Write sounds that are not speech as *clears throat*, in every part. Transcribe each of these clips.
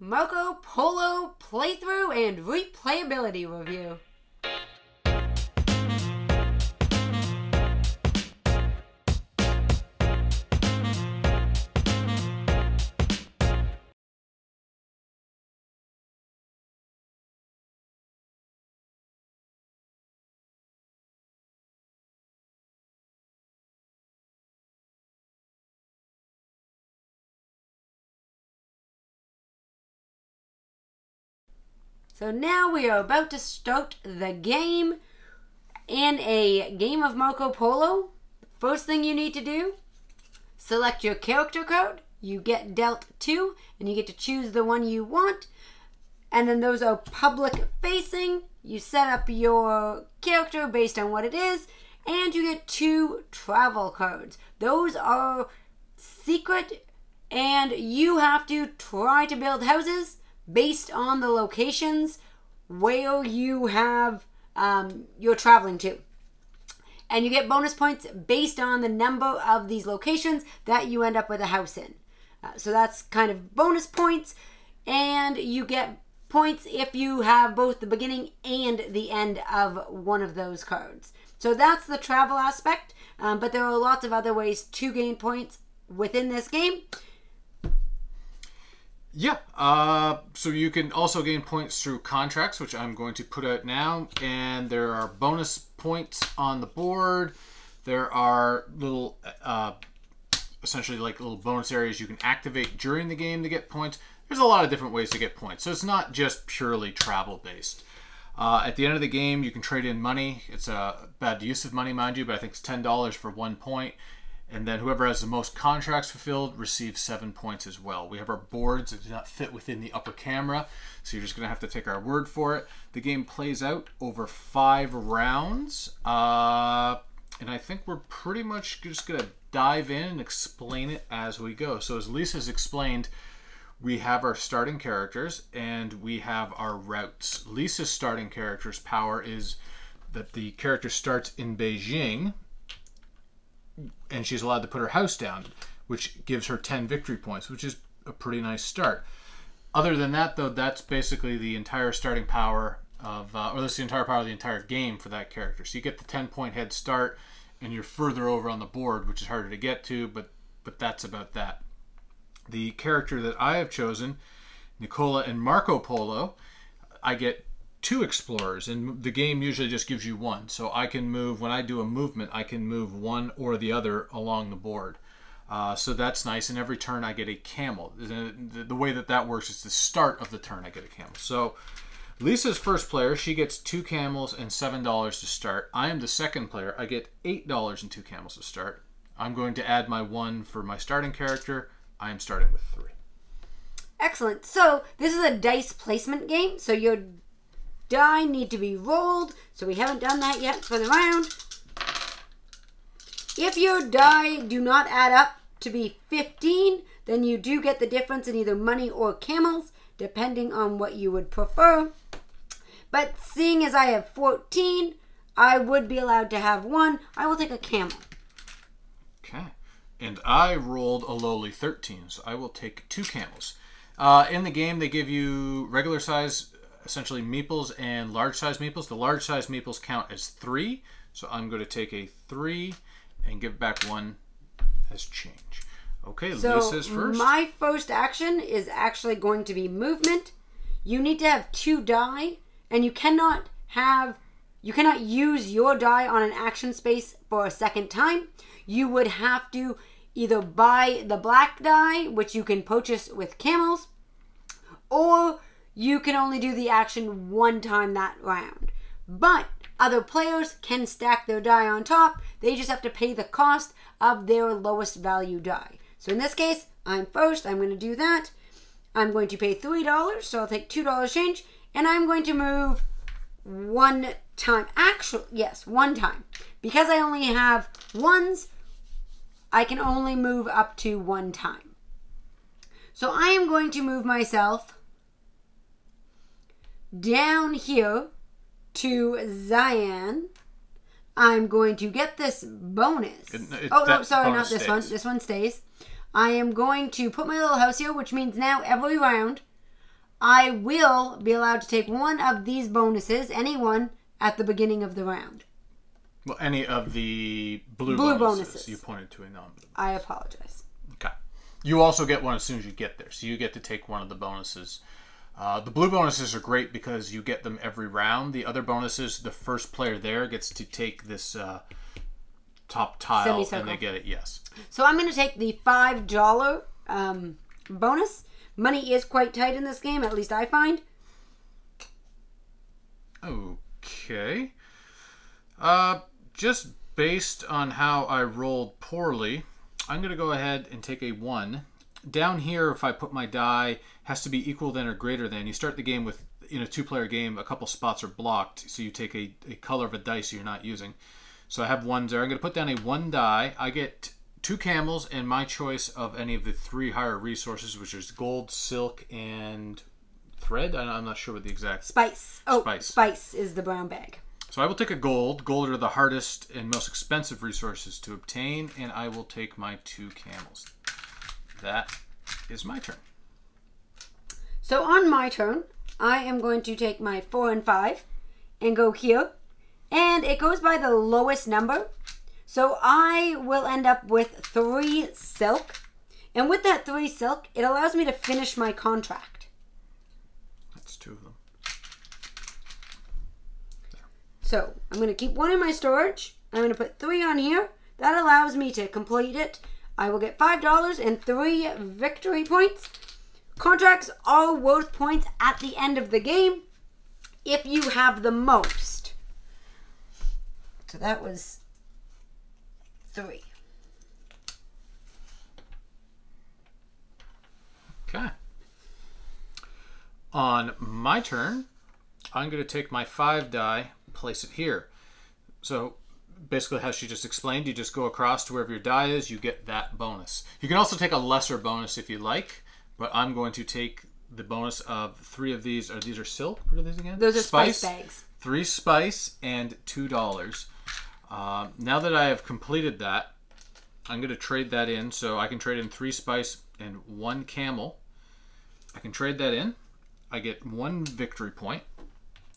Marco Polo playthrough and replayability review. So now we are about to start the game in a game of Marco Polo. First thing you need to do, select your character code. You get dealt two, and you get to choose the one you want. And then those are public facing. You set up your character based on what it is, and you get two travel cards. Those are secret, and you have to try to build houses based on the locations where you have um, you're traveling to. And you get bonus points based on the number of these locations that you end up with a house in. Uh, so that's kind of bonus points. And you get points if you have both the beginning and the end of one of those cards. So that's the travel aspect. Um, but there are lots of other ways to gain points within this game. Yeah. Uh, so you can also gain points through contracts, which I'm going to put out now. And there are bonus points on the board. There are little, uh, essentially like little bonus areas you can activate during the game to get points. There's a lot of different ways to get points. So it's not just purely travel based. Uh, at the end of the game, you can trade in money. It's a bad use of money, mind you, but I think it's $10 for one point. And then whoever has the most contracts fulfilled receives seven points as well. We have our boards that do not fit within the upper camera, so you're just going to have to take our word for it. The game plays out over five rounds, uh, and I think we're pretty much just going to dive in and explain it as we go. So as Lisa's explained, we have our starting characters and we have our routes. Lisa's starting character's power is that the character starts in Beijing and she's allowed to put her house down, which gives her 10 victory points, which is a pretty nice start. Other than that, though, that's basically the entire starting power of, uh, or that's the entire power of the entire game for that character. So you get the 10 point head start, and you're further over on the board, which is harder to get to, but but that's about that. The character that I have chosen, Nicola and Marco Polo, I get two explorers and the game usually just gives you one. So i can move when i do a movement i can move one or the other along the board. Uh, so that's nice. And every turn i get a camel. The, the, way that that works is the start of the turn i get a camel. So lisa's first player she gets two camels and seven dollars to start. I am the second player. I get eight dollars and two camels to start. I'm going to add my one for my starting character. I am starting with three. Excellent. So this is a dice placement game. So you're die need to be rolled, so we haven't done that yet for the round. If your die do not add up to be 15, then you do get the difference in either money or camels, depending on what you would prefer. But seeing as I have 14, I would be allowed to have one. I will take a camel. Okay. And I rolled a lowly 13, so I will take two camels. Uh, in the game, they give you regular size essentially meeples and large size meeples. The large size meeples count as three, so I'm going to take a three and give back one as change. Okay, so Lisa's first. My first action is actually going to be movement. You need to have two die, and you cannot have you cannot use your die on an action space for a second time. You would have to either buy the black die, which you can purchase with camels, or you can only do the action one time that round. But other players can stack their die on top. They just have to pay the cost of their lowest value die. So in this case, I'm first. I'm going to do that. I'm going to pay $3, so I'll take $2 change. And I'm going to move one time. Actually, yes, one time. Because I only have ones, I can only move up to one time. So I am going to move myself down here to Zion. I'm going to get this bonus. It, it, oh, no, sorry, not this stays. one. This one stays. I am going to put my little house here, which means now every round I will be allowed to take one of these bonuses, any one, at the beginning of the round. Well, any of the blue, Blue bonuses, bonuses. you pointed to a non. I apologize. Okay. You also get one as soon as you get there, so you get to take one of the bonuses. Uh, the blue bonuses are great because you get them every round. The other bonuses, the first player there gets to take this uh, top tile, Semicircle. and they get it. Yes. So I'm going to take the five dollar um, bonus. Money is quite tight in this game, at least I find. Okay. Uh, just based on how I rolled poorly, I'm going to go ahead and take a 1. Down here, if I put my die, has to be equal than or greater than. You start the game with, in a two-player game, a couple spots are blocked, so you take a, a color of a dice you're not using. So I have ones there. I'm going to put down a 1 die. I get two camels and my choice of any of the three higher resources, which is gold, silk, and thread. I'm not sure what the exact Spice. Oh, Spice. spice is the brown bag. so I will take a gold. Gold are the hardest and most expensive resources to obtain, and I will take my two camels. That is my turn. So on my turn, I am going to take my four and five and go here. And it goes by the lowest number. So I will end up with three silk. And with that three silk, it allows me to finish my contract. That's two of them. There. So I'm going to keep one in my storage. I'm going to put three on here. That allows me to complete it. I will get $5 and three victory points. Contracts are worth points at the end of the game if you have the most. So that was three. Okay. On my turn, I'm going to take my five die, place it here. So basically, how she just explained, you just go across to wherever your die is, you get that bonus. You can also take a lesser bonus if you like, but I'm going to take the bonus of three of these. Are these are silk? What are these again? Those are spice, bags. Three spice and two dollars. Uh, now that I have completed that, I'm going to trade that in. So I can trade in three spice and one camel. I can trade that in. I get one victory point,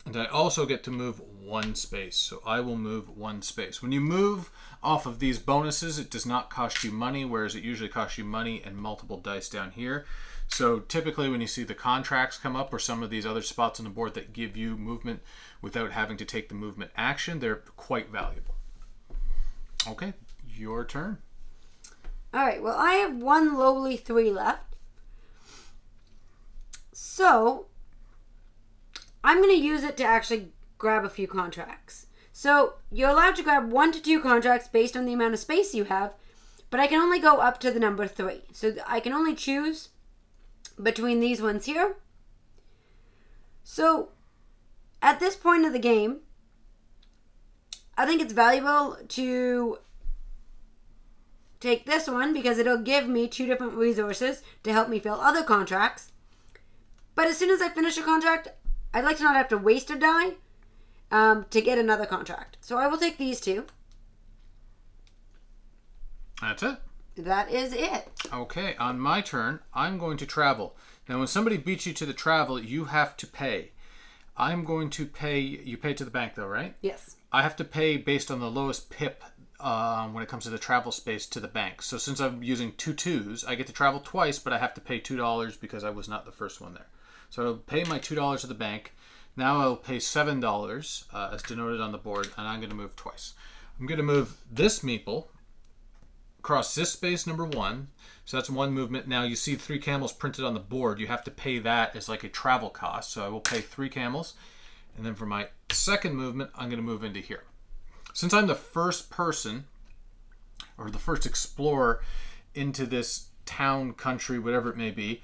and I also get to move one space. So I will move one space. When you move off of these bonuses, it does not cost you money, whereas it usually costs you money and multiple dice down here. So typically, when you see the contracts come up or some of these other spots on the board that give you movement without having to take the movement action, they're quite valuable. Okay, your turn. All right, well, I have one lowly three left. So, I'm going to use it to actually grab a few contracts. So, you're allowed to grab one to two contracts based on the amount of space you have, but I can only go up to the number three. So, I can only choose between these ones here. So, at this point of the game, I think it's valuable to take this one because it'll give me two different resources to help me fill other contracts. But as soon as I finish a contract, I'd like to not have to waste a die um, to get another contract. So I will take these two. That's it. That is it. Okay, on my turn, I'm going to travel. Now, when somebody beats you to the travel, you have to pay. I'm going to pay. You pay to the bank, though, right? Yes. I have to pay based on the lowest pip um, when it comes to the travel space to the bank. So since I'm using two twos, I get to travel twice, but I have to pay two dollars because I was not the first one there. So I'll pay my two dollars to the bank. Now I'll pay seven dollars uh, as denoted on the board, and I'm going to move twice. I'm going to move this meeple across this space number one. So that's one movement. Now you see three camels printed on the board. You have to pay that as like a travel cost. So I will pay three camels. And then for my second movement, I'm going to move into here. Since I'm the first person or the first explorer into this town, country, whatever it may be,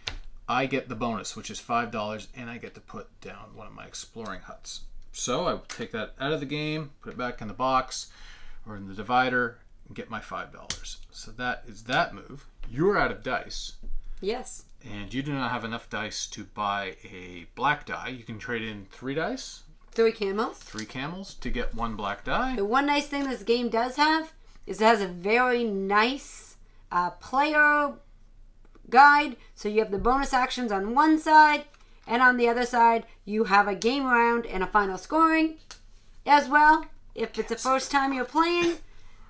I get the bonus, which is $5, and I get to put down one of my exploring huts. So I take that out of the game, put it back in the box or in the divider, and get my $5. So that is that move. You're out of dice Yes. and you do not have enough dice to buy a black die, you can trade in three dice, Three camels. three camels to get one black die. The one nice thing this game does have is it has a very nice uh, player guide. So you have the bonus actions on one side, And on the other side, you have a game round and a final scoring as well. If it's the first time you're playing,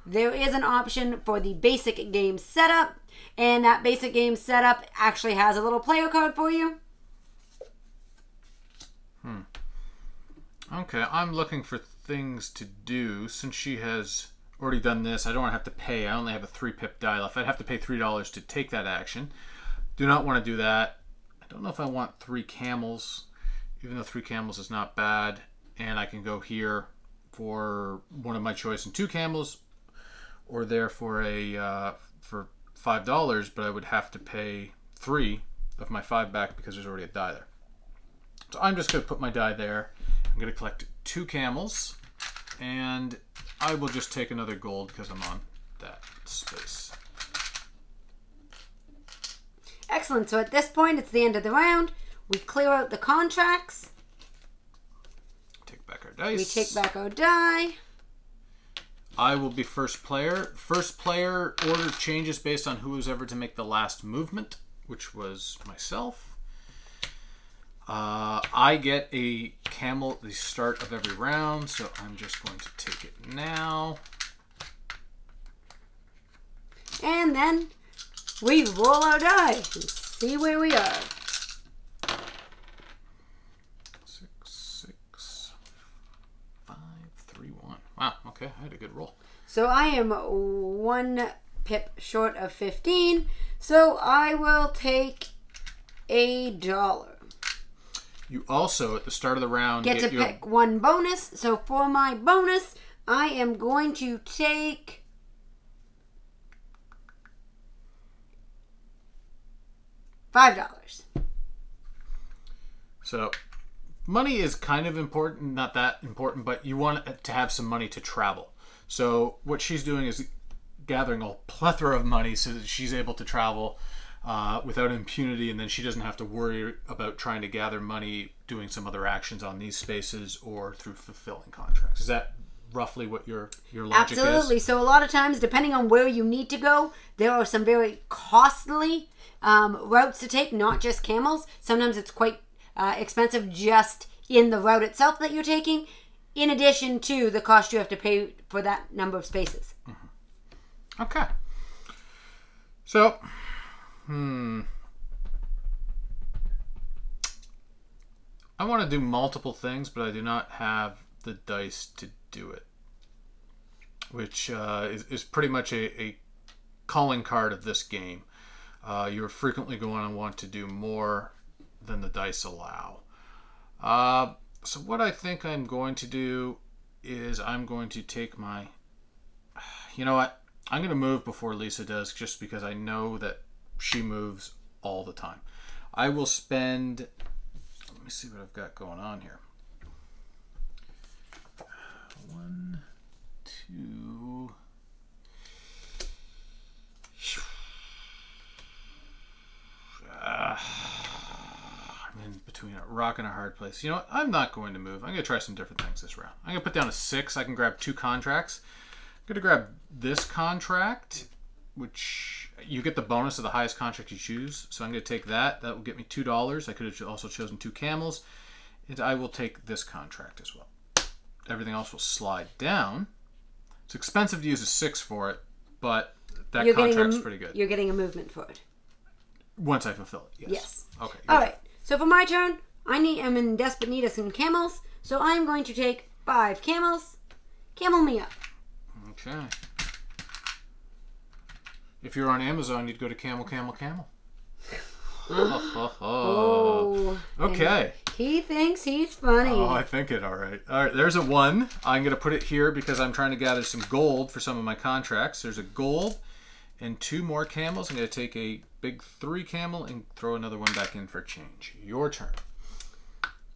there is an option for the basic game setup. And that basic game setup actually has a little player card for you. Hmm. Okay, I'm looking for things to do since she has already done this. I don't want to have to pay. I only have a three pip die left. I'd have to pay three dollars to take that action. Do not want to do that. I don't know if I want three camels, even though three camels is not bad. And I can go here for one of my choice and two camels, or there for a uh, for five dollars. But I would have to pay three of my five back because there's already a die there. So I'm just going to put my die there. I'm going to collect two camels, and I will just take another gold because I'm on that space. Excellent. So at this point, it's the end of the round. We clear out the contracts. Take back our dice. We take back our die. I will be first player. First player order changes based on who was ever to make the last movement, which was myself. Uh, I get a camel at the start of every round, so I'm just going to take it now. And then we roll our die and see where we are. Six, six, five, three, one. Wow, okay, I had a good roll. So I am one pip short of 15. So I will take a dollar. You also, at the start of the round, Get to your pick one bonus. So for my bonus, I am going to take. Five dollars. So, money is kind of important, not that important, but you want to have some money to travel. So, what she's doing is gathering a plethora of money so that she's able to travel uh, without impunity, and then she doesn't have to worry about trying to gather money doing some other actions on these spaces or through fulfilling contracts. Is that roughly what your your logic is? Absolutely. is? So a lot of times, depending on where you need to go, there are some very costly um, routes to take. Not just camels. Sometimes it's quite uh, expensive just in the route itself that you're taking. In addition to the cost you have to pay for that number of spaces. Okay. So, hmm. I want to do multiple things, but I do not have the dice to do it. Which uh, is, is pretty much a, a calling card of this game. Uh, you're frequently going to want to do more than the dice allow. Uh, so, what I think I'm going to do is I'm going to take my. *sighs* You know what? I'm going to move before Lisa does just because I know that she moves all the time. I will spend. Let me see what I've got going on here. One, two. *sighs* I'm in between a rock and a hard place. You know what? I'm not going to move. I'm going to try some different things this round. I'm going to put down a six. I can grab two contracts. I'm going to grab this contract, which you get the bonus of the highest contract you choose. So I'm going to take that. That will get me $2. I could have also chosen two camels. And I will take this contract as well. Everything else will slide down. It's expensive to use a six for it, but that You're contract's a, pretty good. You're getting a movement for it. Once I fulfill it, yes. Yes. Okay. All right. So for my turn, I need. I'm in desperate need of some camels. So I am going to take five camels. Camel me up. Okay. If you're on Amazon, you'd go to Camel, Camel, Camel. *laughs* oh, Oh. Okay. He thinks he's funny. Oh, I think it. All right. All right. There's a one. I'm going to put it here because I'm trying to gather some gold for some of my contracts. There's a gold and two more camels. I'm going to take a big three camel and throw another one back in for change. Your turn.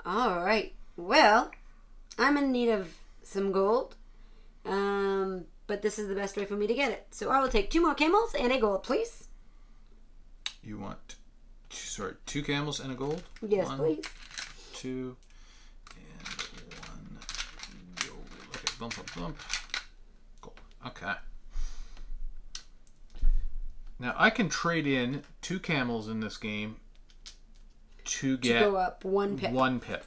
All right. Well, I'm in need of some gold. Um, but this is the best way for me to get it. So I will take two more camels and a gold, please. You want, two, sorry, two camels and a gold? Yes, One, please. two, and one gold. Okay, bump, bump, bump. Gold. Okay. Now I can trade in two camels in this game to To get go up one pip. one pip.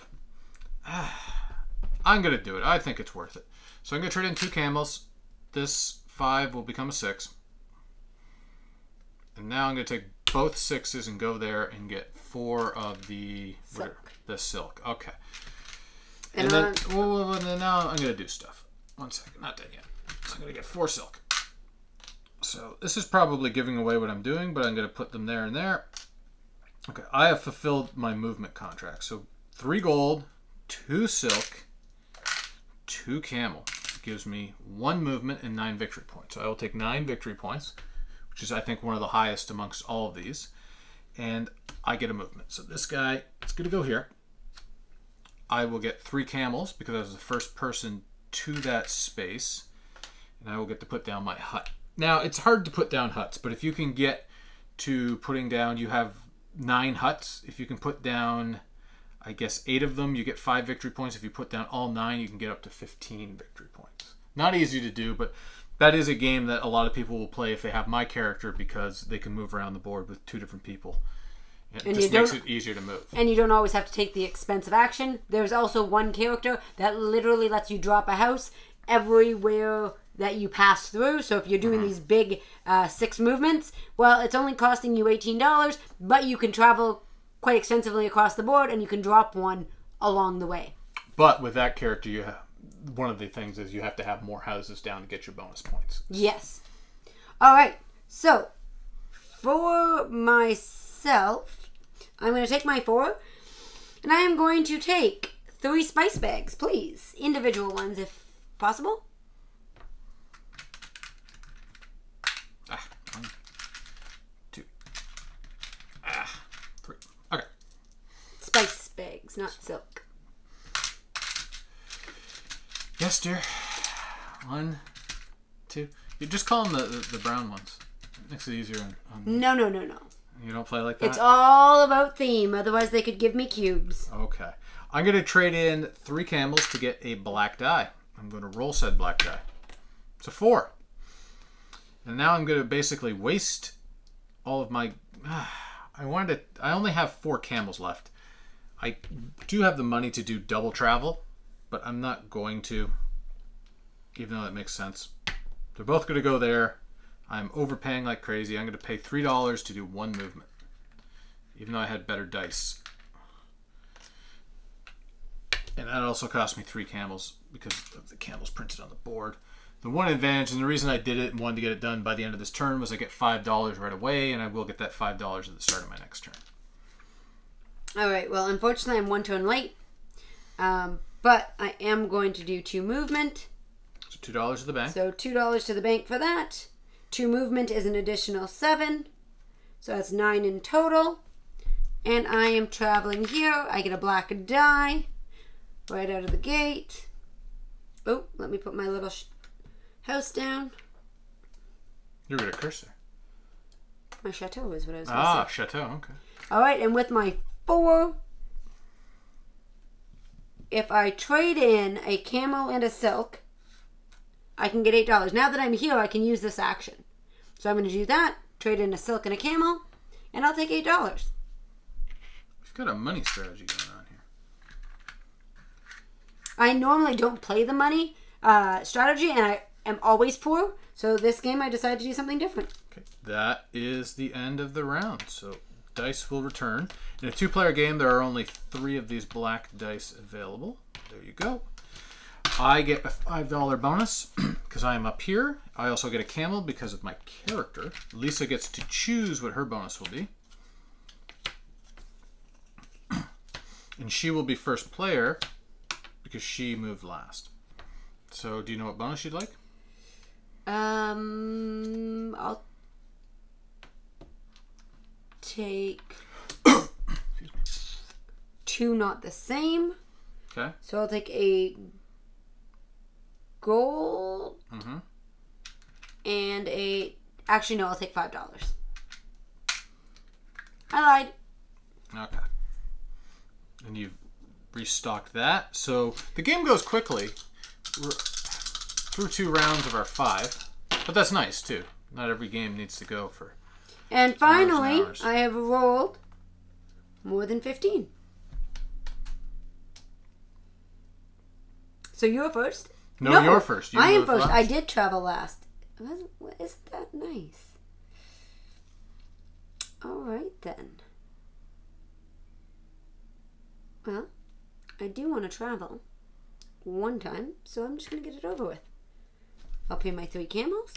*sighs* I'm gonna do it. I think it's worth it. So I'm gonna trade in two camels. This five will become a six. And now I'm gonna take both sixes and go there and get four of the Silk. the silk. Okay. And, And then, on- well, well, well, then now I'm gonna do stuff. One second, not done yet. So I'm gonna get four silk. So this is probably giving away what I'm doing, but I'm gonna put them there and there. Okay, I have fulfilled my movement contract. So three gold, two silk, two camel gives me one movement and nine victory points. So I will take nine victory points, which is I think one of the highest amongst all of these, and I get a movement. So this guy is gonna go here. I will get three camels because I was the first person to that space, and I will get to put down my hut. Now it's hard to put down huts, but if you can get to putting down, you have nine huts. If you can put down, I guess eight of them, you get five victory points. If you put down all nine, you can get up to fifteen victory points. Not easy to do, but that is a game that a lot of people will play if they have my character because they can move around the board with two different people. It And just you makes it easier to move. and you don't always have to take the expensive action. There's also one character that literally lets you drop a house everywhere that you pass through. So if you're doing these big uh, six movements, well, it's only costing you $18, but you can travel quite extensively across the board and you can drop one along the way. But with that character, you have one of the things is you have to have more houses down to get your bonus points. Yes. All right. So for myself, I'm going to take my four, and I am going to take three spice bags, please, individual ones if possible. Ah, one, two, ah, three. Okay. Bags, not silk. Yes, dear. One, two. You just call them the, the, the brown ones. Makes it easier. On, on, No, no, no, no. you don't play like that. It's all about theme. Otherwise, they could give me cubes. Okay. I'm going to trade in three camels to get a black die. I'm going to roll said black die. It's a four. And now I'm going to basically waste all of my. *sighs* I wanted to. I only have four camels left. I do have the money to do double travel, but I'm not going to, even though that makes sense. They're both going to go there. I'm overpaying like crazy. I'm going to pay $3 to do one movement, even though I had better dice. And that also cost me three camels because of the camels printed on the board. The one advantage, and the reason I did it and wanted to get it done by the end of this turn, was I get five dollars right away, and I will get that five dollars at the start of my next turn. All right. Well, unfortunately, I'm one turn late. Um, but I am going to do two movement. So two dollars to the bank. So two dollars to the bank for that. Two movement is an additional seven. So that's nine in total. And I am traveling here. I get a black die right out of the gate. Oh, let me put my little sh- house down. You're gonna cursor. My chateau is what I was Ah, say. chateau. Okay. All right, and with my four, if I trade in a camel and a silk, I can get eight dollars. Now that I'm here, I can use this action. So I'm going to do that. Trade in a silk and a camel, and I'll take eight dollars. We've got a money strategy going on here. I normally don't play the money uh, strategy, and I am always poor. So this game, I decided to do something different. Okay, that is the end of the round. So dice will return. In a two-player game, there are only three of these black dice available. There you go. I get a five dollar bonus *clears throat* because I am up here. I also get a camel because of my character. Lisa gets to choose what her bonus will be, *clears throat* and she will be first player because she moved last. So, do you know what bonus you'd like? Um, I'll take *coughs* two, not the same. Okay. So I'll take a gold Mm-hmm. and a. Actually, no, I'll take five dollars. I lied. Okay. And you've restocked that. So the game goes quickly. We're through two rounds of our five. But that's nice too. Not every game needs to go for. And and finally, hours. I have rolled more than 15. So you're first. No, you're first. You I am first. last. I did travel last. Isn't that nice? All right then. Well, I do want to travel one time, so I'm just going to get it over with. I'll pay my three camels,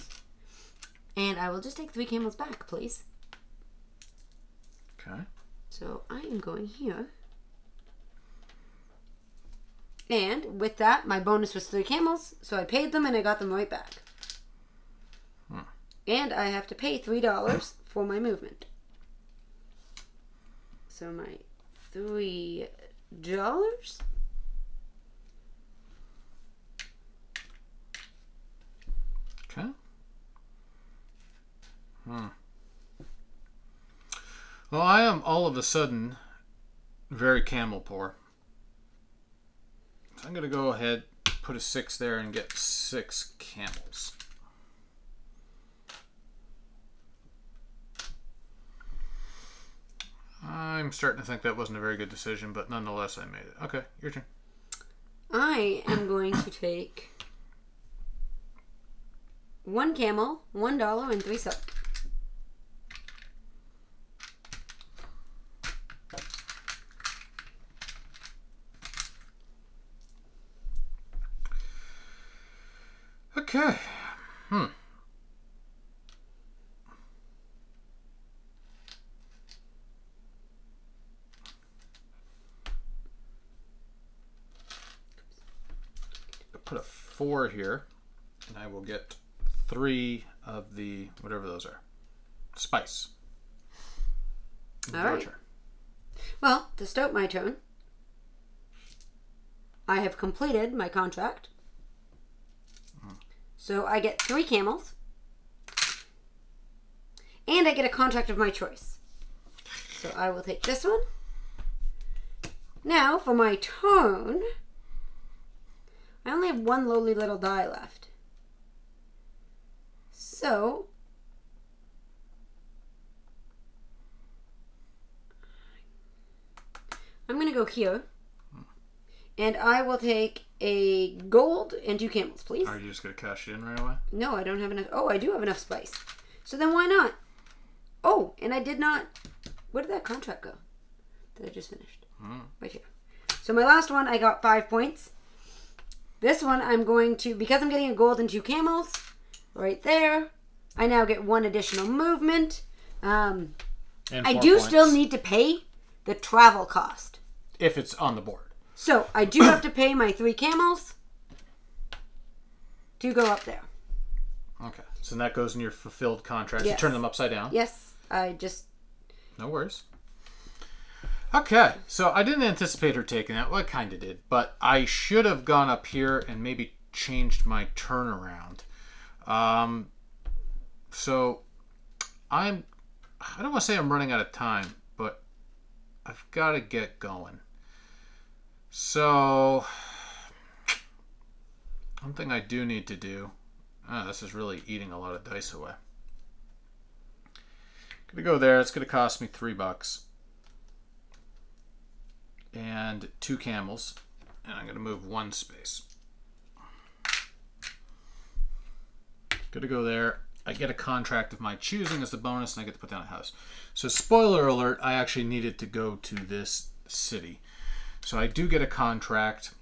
and I will just take three camels back, please. Okay. So I am going here. And with that, my bonus was three camels, so I paid them and I got them right back. Hmm. And I have to pay three dollars *laughs* for my movement. So my three dollars. Okay. Hmm. Well, I am all of a sudden very camel poor. So I'm going to go ahead, put a six there, and get six camels. I'm starting to think that wasn't a very good decision, but nonetheless, I made it. Okay, your turn. I am going to take one camel, one dollar, and three silk. Okay. Hmm. Put a four here, and I will get three of the whatever those are. Spice. All right. Well, to start my turn, I have completed my contract. So I get three camels. And I get a contract of my choice. So I will take this one. Now, for my turn, I only have one lowly little die left. So, I'm going to go here. And I will take a gold and two camels, please. Are you just gonna cash it in right away? No, I don't have enough. Oh, I do have enough spice. So then why not? Oh, and I did not. Where did that contract go? That I just finished. Hmm. Right here. So my last one, I got five points. This one, I'm going to because I'm getting a gold and two camels, right there. I now get one additional movement. Um, And I do points, still need to pay the travel cost. if it's on the board. So I do have to pay my three camels to go up there. Okay. So that goes in your fulfilled contract. Yes. You turn them upside down. Yes, I just No worries. Okay, so I didn't anticipate her taking that. Well, I kind of did, but I should have gone up here and maybe changed my turnaround. Um, so I'm. I don't want to say I'm running out of time, but I've got to get going. So one thing I do need to do. Ah, this is really eating a lot of dice away. Gonna go there. It's gonna cost me three bucks and two camels, and I'm gonna move one space. Gonna go there. I get a contract of my choosing as the bonus, and I get to put down a house. So, spoiler alert: I actually needed to go to this city, so I do get a contract.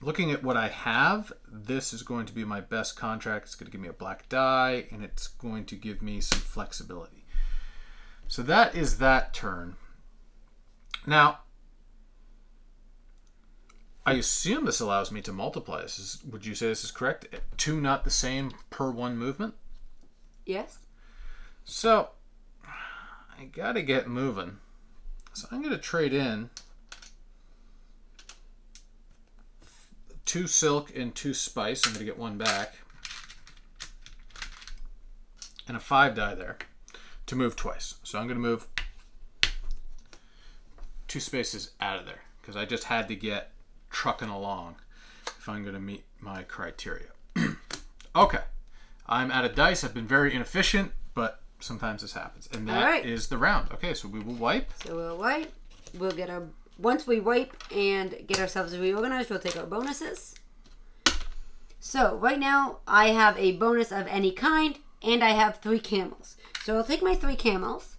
Looking at what I have, this is going to be my best contract. It's going to give me a black die, and it's going to give me some flexibility. So that is that turn. Now, I assume this allows me to multiply. This is, would you say this is correct? Two not the same per one movement. yes. So I gotta get moving. So I'm gonna trade in two silk and two spice. I'm gonna get one back. And a five die there to move twice. So I'm gonna move two spaces out of there because I just had to get trucking along if I'm gonna meet my criteria. *clears throat* okay. I'm out of dice. I've been very inefficient, but sometimes this happens. And that is right. the round. Okay, so we will wipe. So we'll wipe. we'll get our once we wipe and get ourselves reorganized, we'll take our bonuses. So right now I have a bonus of any kind, and I have three camels. So I'll take my three camels.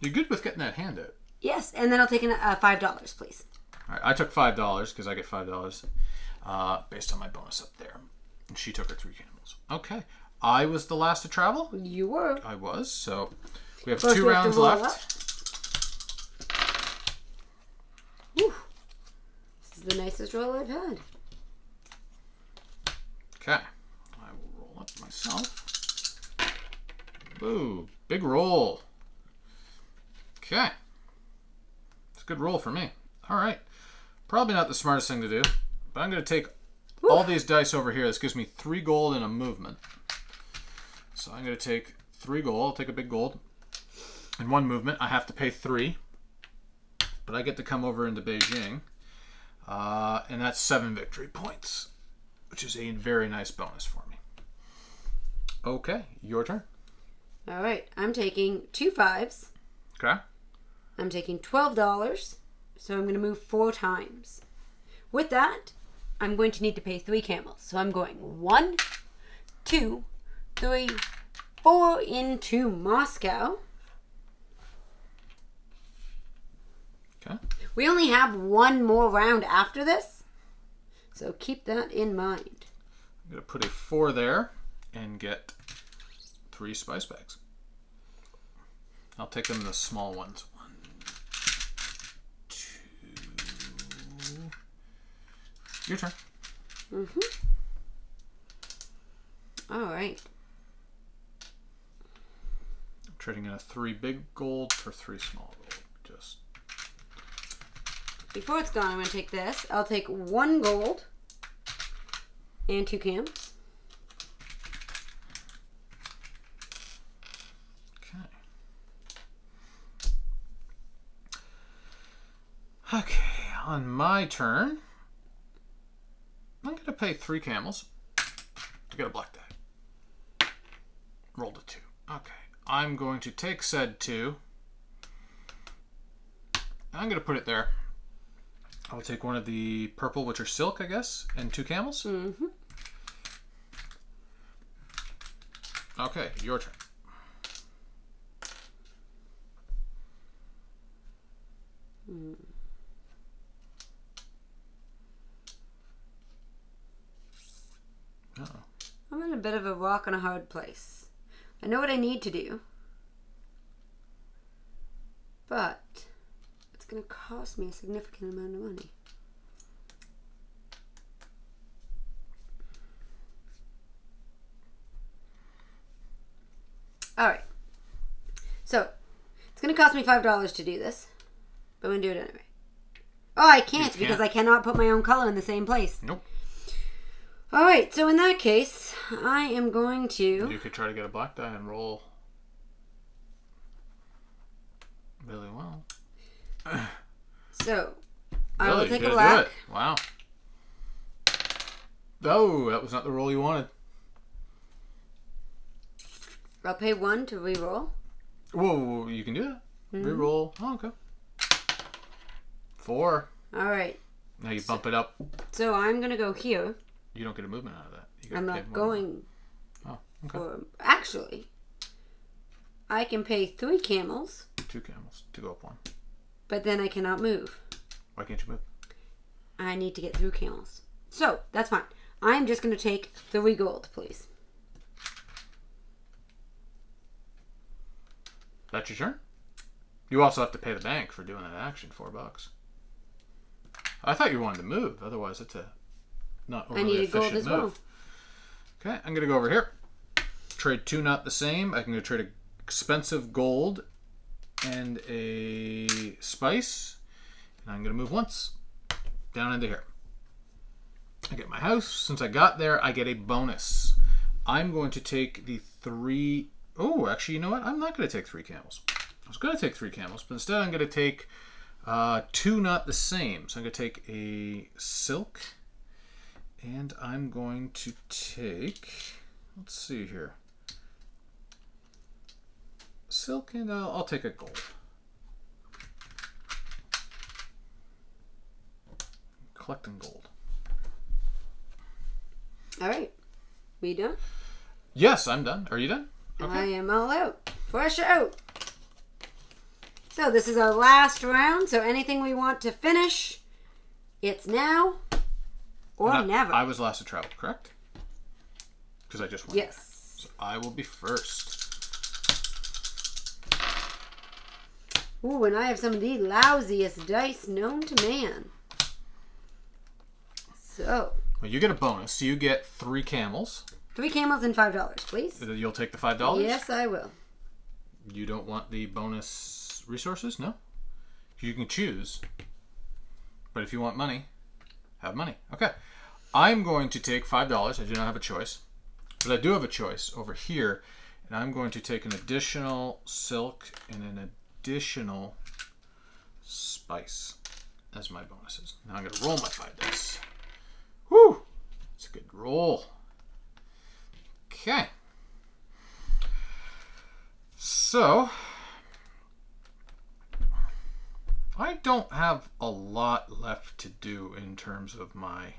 You're good with getting that hand out. Yes, and then I'll take an, uh, five dollars, please. All right, I took five dollars because I get five dollars uh, based on my bonus up there, and she took her three camels. Okay, I was the last to travel. You were. I was so. We have First two we have rounds left. Whew. This is the nicest roll I've had. Okay, I will roll up myself. Ooh, big roll. Okay, good roll for me. All right, probably not the smartest thing to do, but I'm going to take all these dice over here. This gives me three gold and a movement. So I'm going to take three gold. I'll take a big gold. In one movement, I have to pay three, but I get to come over into Beijing, uh, and that's seven victory points, which is a very nice bonus for me. Okay, your turn. All right, I'm taking two fives. Okay. I'm taking twelve dollars, so I'm going to move four times. With that, I'm going to need to pay three camels. So I'm going one, two, three, four into Moscow. Okay. We only have one more round after this, so keep that in mind. I'm going to put a four there and get three spice bags. I'll take them the small ones. One, two. Your turn. Mhm. All right. I'm trading in a three big gold for three small gold. Just Before it's gone, I'm going to take this. I'll take one gold and two cams. okay. Okay, on my turn, I'm going to pay three camels to get a black die. Rolled a two. Okay, I'm going to take said two. I'm going to put it there. I'll take one of the purple, which are silk, I guess, and two camels. Mm-hmm. Okay, your turn. Uh-oh. I'm in a bit of a rock and a hard place. I know what I need to do, but it's going to cost me a significant amount of money. All right. So, it's going to cost me $5 to do this, but I'm going to do it anyway. Oh, I can't because. I cannot put my own color in the same place. Nope. All right, so in that case, I am going to. You could try to get a black die and roll really well. *coughs* So, I will Really? take You a black. Wow. Oh, that was not the roll you wanted. I'll pay one to re-roll. Whoa, whoa, whoa, you can do that. Mm-hmm. Reroll. Oh, okay. Four. All right, Now you bump it up. so I'm gonna go here. You don't get a movement out of that. I'm not going. Oh, okay. for. Actually, I can pay three camels, Two camels to go up one. but then I cannot move. Why can't you move? I need to get through camels. So that's fine. I'm just gonna take three gold, please. That's your turn. You also have to pay the bank for doing that action. Four bucks. I thought you wanted to move. Otherwise, it's a not I overly needed gold as well. Okay, I'm gonna go over here. Trade two not the same. I can go trade a expensive gold and a spice, and I'm gonna move once down into here. I get my house. Since I got there, I get a bonus. I'm going to take the three Oh, actually, you know what? I'm not going to take three camels. I was going to take three camels, but instead I'm going to take uh, two not the same. So I'm going to take a silk, and I'm going to take, let's see here, silk and I'll, I'll take a gold. Collecting gold. All right. We done? Yes, I'm done. Are you done? Okay. I am all out. Fresh out. So this is our last round. So anything we want to finish, it's now or I- never. I was last to travel, correct? Because I just went. yes. So I will be first. Ooh, and I have some of the lousiest dice known to man. So Well, you get a bonus. So you get three camels. three camels and five dollars, please. Uh, you'll take the five dollars. Yes, I will. You don't want the bonus resources? No. You can choose. But if you want money, have money. Okay. I'm going to take five dollars. I do not have a choice, but I do have a choice over here, and I'm going to take an additional silk and an additional spice as my bonuses. Now I'm going to roll my five dice. Whew! It's a good roll. Okay. So, I don't have a lot left to do in terms of my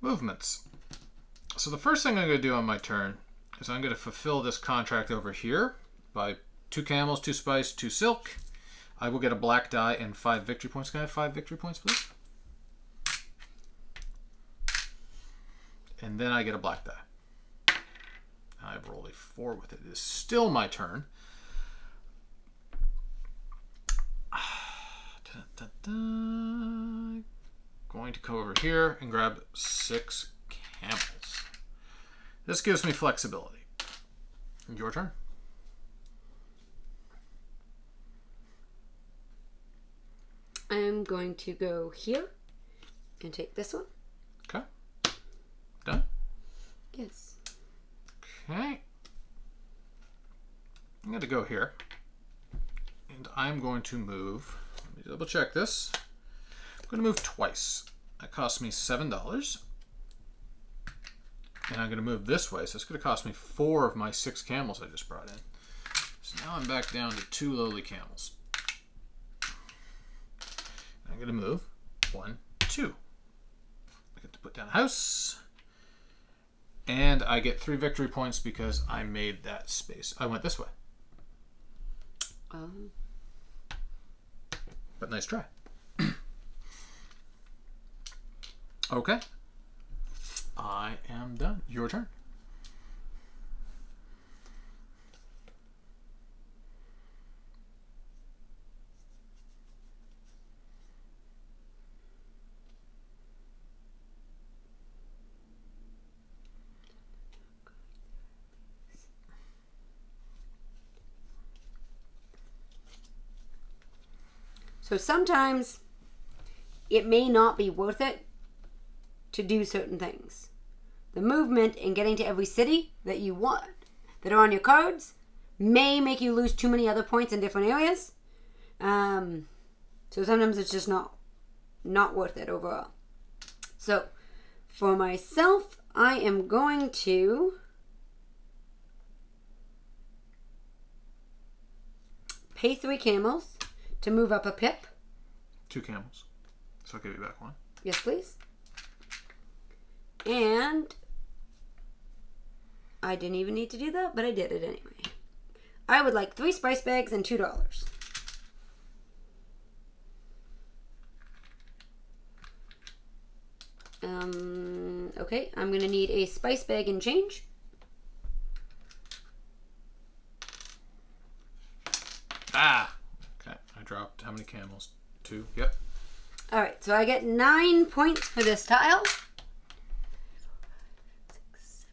movements. So the first thing I'm going to do on my turn is I'm going to fulfill this contract over here by two camels, two spice, two silk. I will get a black die and five victory points. Can I have five victory points, please? And then I get a black die. I roll a four with it. It is still my turn. Da-da-da. Going to go over here and grab six camels. This gives me flexibility. Your turn. I'm going to go here and take this one. Okay. Done. Yes. Okay. I'm going to go here. And I'm going to move. Let me double check this. I'm going to move twice. That cost me $7. And I'm going to move this way. So it's going to cost me four of my six camels I just brought in. So now I'm back down to two lowly camels. I'm going to move one, two. I get to put down a house. And I get three victory points because I made that space. I went this way. Um, But nice try. *clears throat* okay. I am done. Your turn. So sometimes it may not be worth it to do certain things. The movement and getting to every city that you want that are on your cards may make you lose too many other points in different areas. Um, so sometimes it's just not not worth it overall. So for myself, I am going to pay three camels to move up a pip. Two camels. So I'll give you back one. Yes, please. And I didn't even need to do that, but I did it anyway. I would like three spice bags and two dollars. Um, okay, I'm gonna need a spice bag and change. Ah! Okay. I dropped how many camels? Two. Yep. All right, so I get nine points for this tile. Six,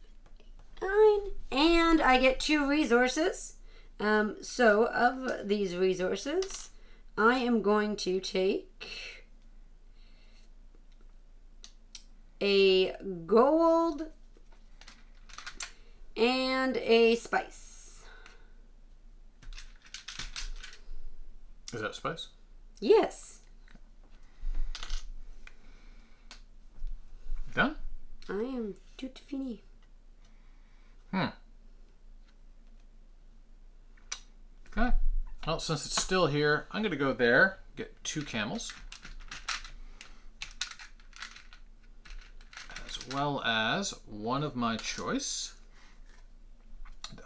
seven, eight, nine, and I get two resources. Um, so of these resources, I am going to take a gold and a spice. Is that spice? Yes, Done? I am tout fini. Hmm. Okay. Well, since it's still here, I'm going to go there, get two camels. As well as one of my choice.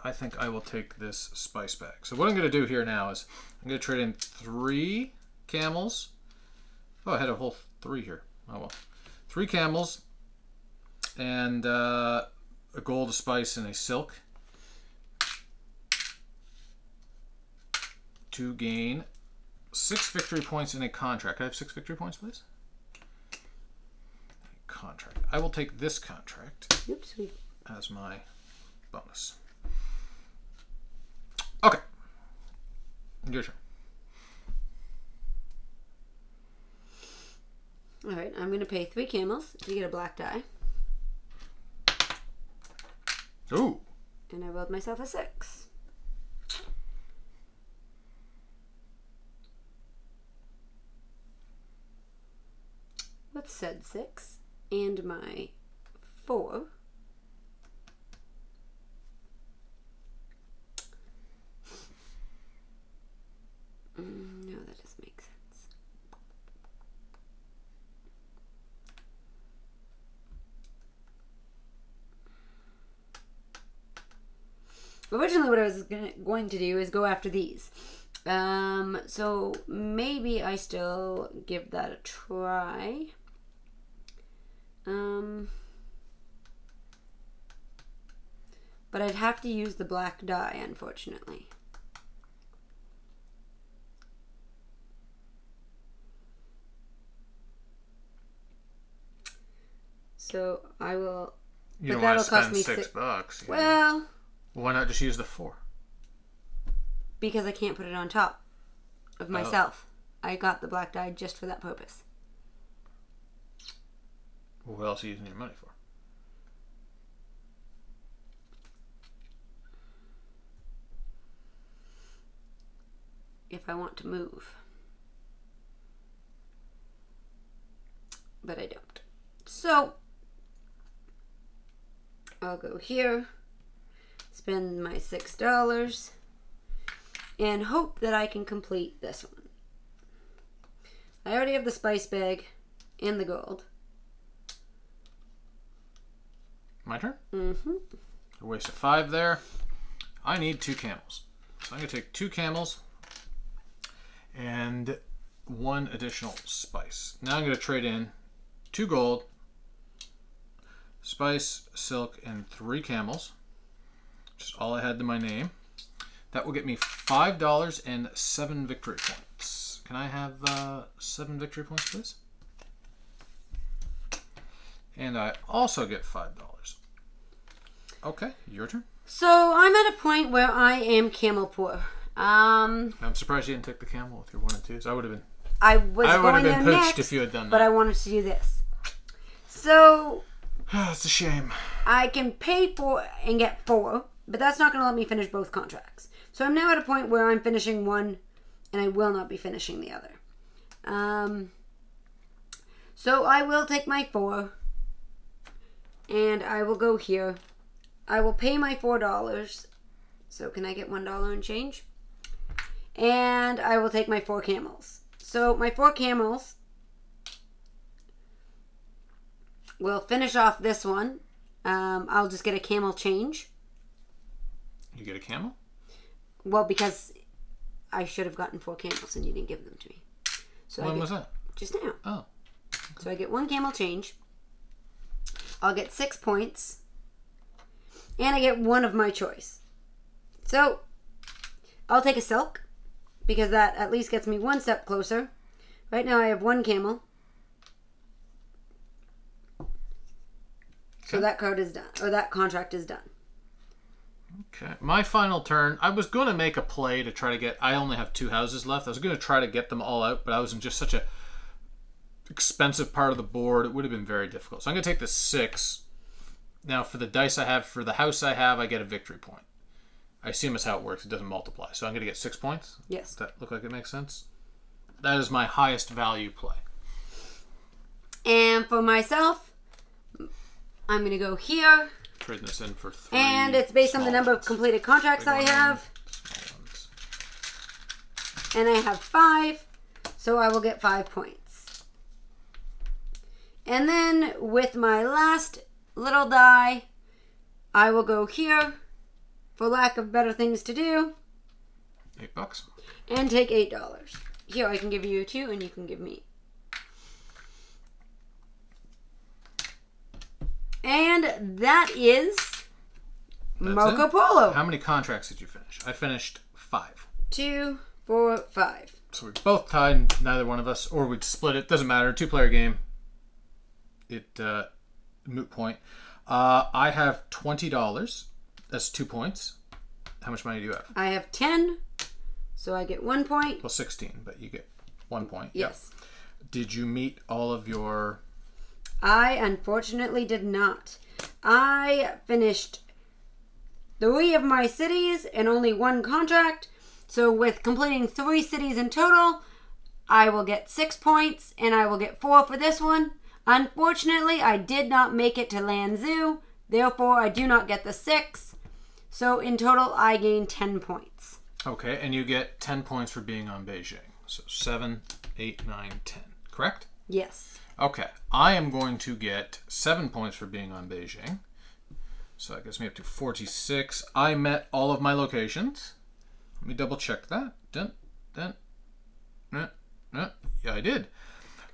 I think I will take this spice bag. So what I'm going to do here now is I'm going to trade in three camels. Oh, I had a whole three here. Oh well. Three camels and uh, a gold, a spice, and a silk. To gain six victory points in a contract. I have six victory points, please. Contract. I will take this contract Oops, we as my bonus. Okay. Your turn. All right, I'm going to pay three camels to get a black die, Ooh. and I rolled myself a six. What's said six? And my four. Mm, no, that doesn't make sense. Originally what I was gonna, going to do is go after these. Um, so maybe I still give that a try. Um, but I'd have to use the black die, unfortunately. So I will. You But don't want to spend me six six- bucks. know. Why not just use the four? because I can't put it on top of oh. myself. I got the black die just for that purpose. What else are you using your money for? If I want to move. But I don't. So, I'll go here, spend my $6, and hope that I can complete this one. I already have the spice bag and the gold. My turn? Mm-hmm. A waste of five there. I need two camels. So I'm going to take two camels and one additional spice. Now I'm going to trade in two gold, spice, silk, and three camels. Which is all I had to my name. That will get me $5 and seven victory points. Can I have uh, seven victory points, please? And I also get $5. Okay, your turn. So, I'm at a point where I am camel poor. Um, I'm surprised you didn't take the camel with your one and twos. I would have been. I was I would going have been poached next, if you had done that. but I wanted to do this. So *sighs* That's a shame. I can pay for and get four, but that's not going to let me finish both contracts. So I'm now at a point where I'm finishing one, and I will not be finishing the other. Um. So I will take my four, and I will go here. I will pay my four dollars. So can I get one dollar and change? And I will take my four camels. So my four camels will finish off this one. Um, I'll just get a camel change. You get a camel? Well, because I should have gotten four camels and you didn't give them to me. So I When get, was that? just now. Oh. So I get one camel change. I'll get six points. And I get one of my choice. So I'll take a silk because that at least gets me one step closer. Right now I have one camel. So that card is done, or that contract is done. Okay. My final turn. I was going to make a play to try to get. I only have two houses left. I was going to try to get them all out, but I was in just such a expensive part of the board. It would have been very difficult. So I'm going to take the six. Now, for the dice I have, for the house I have, I get a victory point. I assume that's how it works. It doesn't multiply. So I'm going to get six points. Yes. Does that look like it makes sense? That is my highest value play. And for myself, I'm going to go here. This in for three. And it's based on the number of completed contracts I have. And I have five. So I will get five points. And then with my last little die. I will go here, for lack of better things to do, Eight bucks. and take eight dollars. Here, I can give you two, and you can give me. And that is Marco it? Polo. How many contracts did you finish? I finished five. Two, four, five. So we both tied, neither one of us, or we'd split it. Doesn't matter. Two player game. It uh, moot point. Uh, I have twenty dollars. That's two points. How much money do you have? I have ten, so I get one point. Well, sixteen, but you get one point. Yep. Yes. Did you meet all of your? I unfortunately did not. I finished three of my cities and only one contract. So, with completing three cities in total, I will get six points and I will get four for this one. Unfortunately, I did not make it to Lanzhou, therefore, I do not get the six. So, in total, I gain 10 points. Okay, and you get ten points for being on Beijing. So seven, eight, nine, ten. Correct. Yes. Okay, I am going to get seven points for being on Beijing. So that gets me up to 46. I met all of my locations. Let me double check that. Dun, dun, dun, dun. Yeah, I did.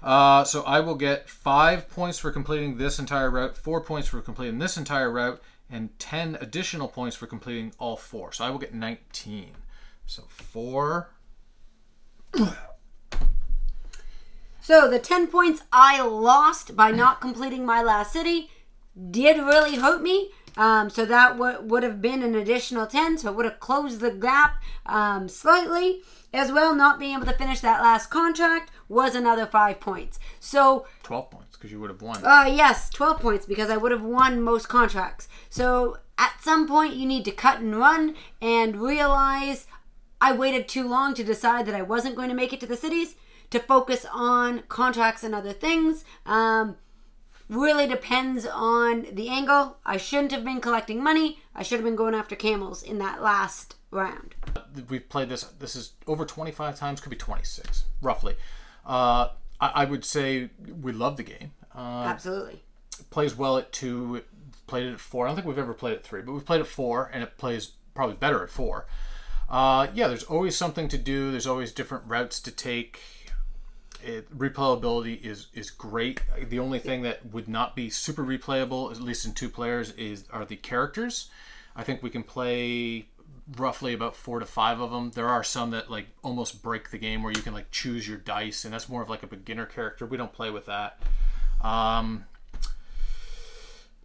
Uh, so I will get five points for completing this entire route, four points for completing this entire route, and 10 additional points for completing all four. So I will get 19. So four. So the 10 points I lost by not completing my last city did really hurt me. Um, so that w- would have been an additional 10. So it would have closed the gap um, slightly. As well, not being able to finish that last contract was another 5 points. So 12 points because you would have won. uh, yes, 12 points because I would have won most contracts. So at some point, you need to cut and run and realize I waited too long to decide that I wasn't going to make it to the cities to focus on contracts and other things. Um, really depends on the angle. I shouldn't have been collecting money. I should have been going after camels in that last round. We've played this. This is over 25 times. Could be 26, roughly. Uh, I, I would say we love the game. Uh, Absolutely. plays well at two. Played it at four. I don't think we've ever played at three, but we've played at four, and it plays probably better at four. Uh, yeah, there's always something to do. There's always different routes to take. It, replayability is is great. The only thing that would not be super replayable, at least in two players, is are the characters. I think we can play roughly about four to five of them. There are some that like almost break the game where you can like choose your dice, and that's more of like a beginner character. We don't play with that. Um,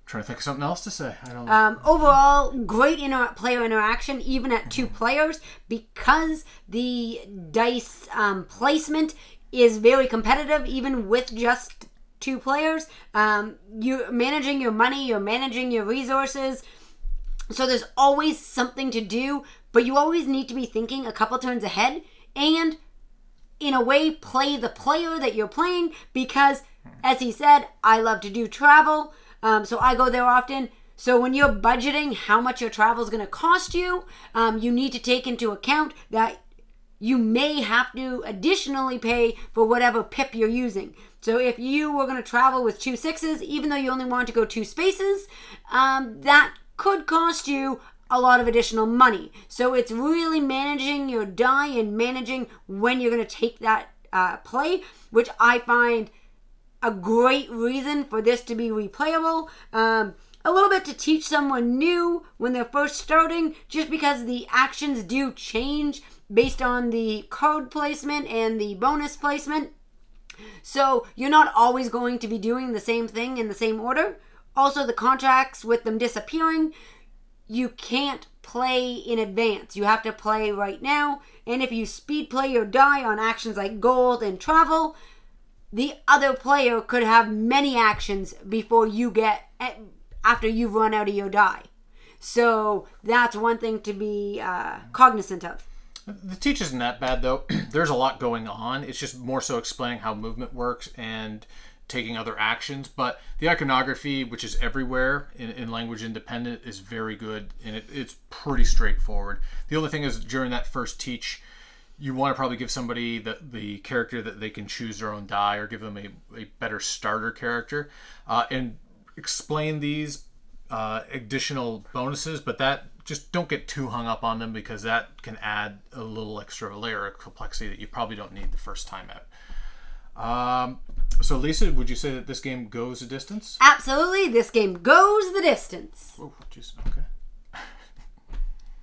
trying to think of something else to say. I don't. Um, overall, great inter- player interaction, even at two players, because the dice um, placement is very competitive, even with just two players. Um, you're managing your money, you're managing your resources. So there's always something to do, but you always need to be thinking a couple turns ahead and, in a way, play the player that you're playing because, as he said, I love to do travel. Um, so I go there often. So when you're budgeting how much your travel is going to cost you, um, you need to take into account that you may have to additionally pay for whatever pip you're using. So if you were going to travel with two sixes, even though you only want to go two spaces, um, that could cost you a lot of additional money. So it's really managing your die and managing when you're going to take that uh, play, which I find a great reason for this to be replayable. Um, a little bit to teach someone new when they're first starting, just because the actions do change based on the code placement and the bonus placement. So you're not always going to be doing the same thing in the same order. Also, the contracts with them disappearing, you can't play in advance. You have to play right now. And if you speed play your die on actions like gold and travel, the other player could have many actions before you get after you've run out of your die. So that's one thing to be uh, cognizant of. The teach isn't that bad though. *clears throat* There's a lot going on. It's just more so explaining how movement works and taking other actions. But the iconography, which is everywhere in, in language independent, is very good and it, it's pretty straightforward. The only thing is during that first teach, you want to probably give somebody the, the character that they can choose their own die or give them a, a better starter character. Uh, and explain these uh, additional bonuses, but that just don't get too hung up on them because that can add a little extra layer of complexity that you probably don't need the first time out. Um, so, Lisa, would you say that this game goes a distance? Absolutely, this game goes the distance. Oh, jeez. Okay.